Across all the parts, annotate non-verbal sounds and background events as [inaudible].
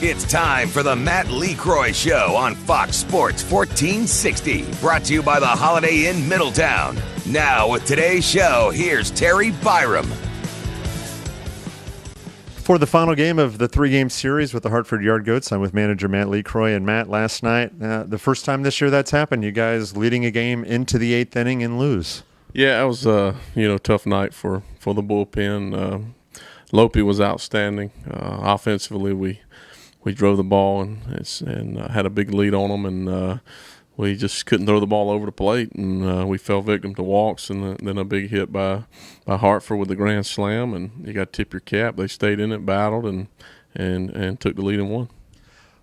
It's time for the Matt Lecroy Show on Fox Sports 1460, brought to you by the Holiday Inn Middletown. Now, with today's show, here's Terry Byrom. For the final game of the three game series with the Hartford Yard Goats, I'm with manager Matt Lecroy. And Matt, last night, uh, the first time this year that's happened, you guys leading a game into the eighth inning and lose. Yeah, it was a uh, you know tough night for, for the bullpen. Uh, Lope was outstanding. Uh, offensively, we we drove the ball and and uh, had a big lead on them, and uh, we just couldn't throw the ball over the plate, and uh, we fell victim to walks, and then a big hit by by Hartford with the grand slam, and you got to tip your cap. They stayed in it, battled, and and and took the lead and won.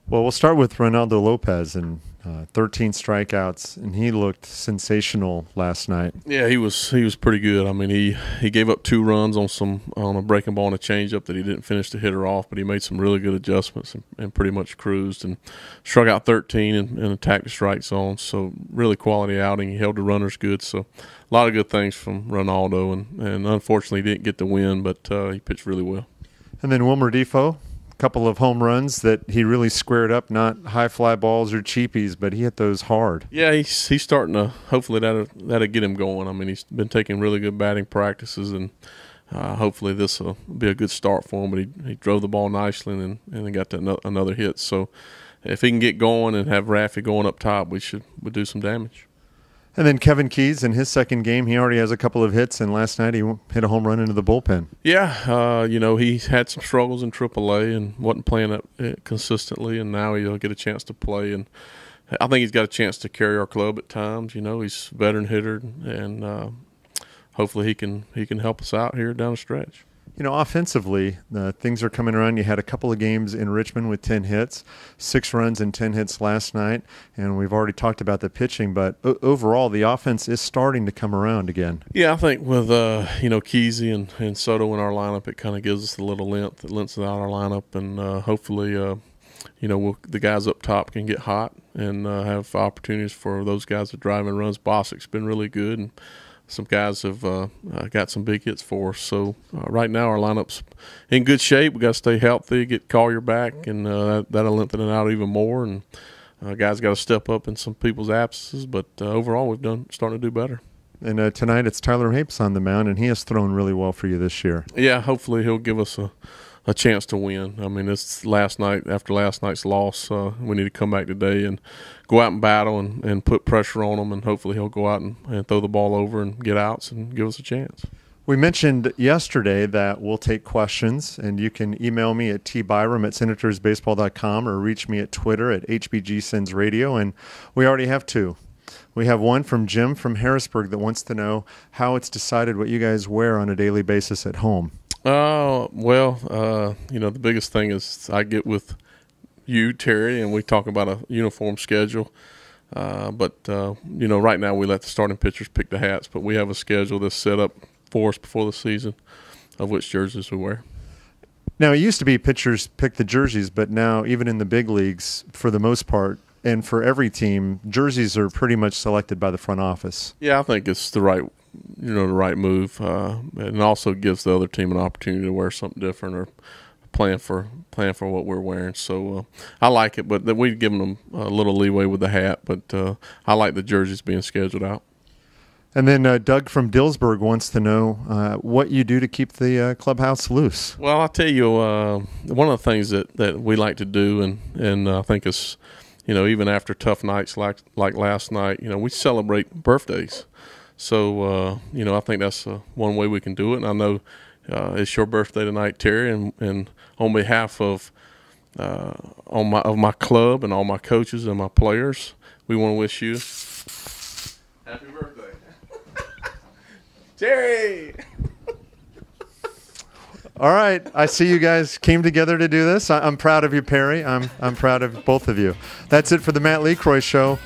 Well, we'll start with Reynaldo Lopez and uh, 13 strikeouts, and he looked sensational last night. Yeah, he was he was pretty good. I mean, he he gave up two runs on some on a breaking ball and a changeup that he didn't finish the hitter off, but he made some really good adjustments and, and pretty much cruised and struck out 13 and, and, attacked the strike zone. So really quality outing. He held the runners good. So a lot of good things from Reynaldo, and and unfortunately he didn't get the win, but uh, he pitched really well. And then Wilmer Difo, couple of home runs that he really squared up, not high fly balls or cheapies, but he hit those hard. Yeah, he's he's starting to. Hopefully that'll that'll get him going. I mean, he's been taking really good batting practices, and uh, hopefully this will be a good start for him. But he, he drove the ball nicely and and then got to another hit. So if he can get going and have Raffy going up top, we should we do some damage. And then Kevin Keyes in his second game, he already has a couple of hits, and last night he hit a home run into the bullpen. Yeah, uh, you know he had some struggles in AAA and wasn't playing it consistently, and now he'll get a chance to play. And I think he's got a chance to carry our club at times. You know, he's a veteran hitter, and uh, hopefully he can he can help us out here down the stretch. You know, offensively, uh, things are coming around. You had a couple of games in Richmond with 10 hits, six runs and 10 hits last night. And we've already talked about the pitching, but o- overall, the offense is starting to come around again. Yeah, I think with, uh, you know, Kesey and, and Soto in our lineup, it kind of gives us a little length. It lengthens out our lineup. And uh, hopefully, uh, you know, we'll, the guys up top can get hot and uh, have opportunities for those guys to drive and runs. Bostick's been really good. And, some guys have uh, uh, got some big hits for us. So uh, right now our lineup's in good shape. We got to stay healthy, get Collier back, and uh, that, will lengthen it out even more. And uh, guys got to step up in some people's absences. But uh, overall, we've done starting to do better. And tonight it's Tyler Hapes on the mound, and he has thrown really well for you this year. Yeah, hopefully he'll give us a a chance to win. I mean, it's last night after last night's loss. Uh, we need to come back today and go out and battle and, and put pressure on him, and hopefully he'll go out and, and throw the ball over and get outs and give us a chance. We mentioned yesterday that we'll take questions, and you can email me at tbyrom at senatorsbaseball.com or reach me at Twitter at HBGSensRadio, and we already have two. We have one from Jim from Harrisburg that wants to know how it's decided what you guys wear on a daily basis at home. Oh, well, uh, you know, the biggest thing is I get with you, Terry, and we talk about a uniform schedule. Uh, but, uh, you know, right now we let the starting pitchers pick the hats, but we have a schedule that's set up for us before the season of which jerseys we wear. Now, it used to be pitchers pick the jerseys, but now, even in the big leagues, for the most part, and for every team, jerseys are pretty much selected by the front office. Yeah, I think it's the right you know the right move, uh, and also gives the other team an opportunity to wear something different or plan for plan for what we're wearing. So uh, I like it, but we've given them a little leeway with the hat. But uh, I like the jerseys being scheduled out. And then uh, Doug from Dillsburg wants to know uh, what you do to keep the uh, clubhouse loose. Well, I'll tell you, uh, one of the things that, that we like to do, and and I think is, you know, even after tough nights like like last night, you know, we celebrate birthdays. So uh, you know, I think that's uh, one way we can do it. And I know uh, it's your birthday tonight, Terry, and, and on behalf of uh, on my of my club and all my coaches and my players, we want to wish you happy birthday, [laughs] Terry. [laughs] All right, I see you guys came together to do this. I, am proud of you, Perry. I'm I'm proud of both of you. That's it for the Matt Lecroy Show.